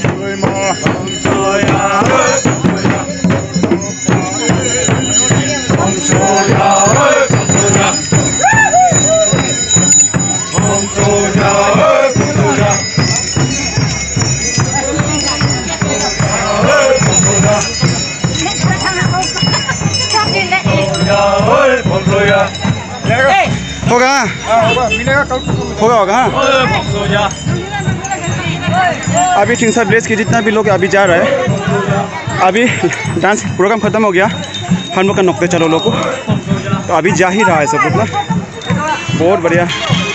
哎嘛，丰收呀！哎，丰收呀！哎，丰收好看。哎，好看，米好看，好看。哎，丰收呀！अभी सिंसा ड्रेस के जितना भी लोग अभी जा रहे हैं अभी डांस प्रोग्राम ख़त्म हो गया हम लोग का नौकते चलो लोग को तो अभी जा ही रहा है सब मतलब बहुत बढ़िया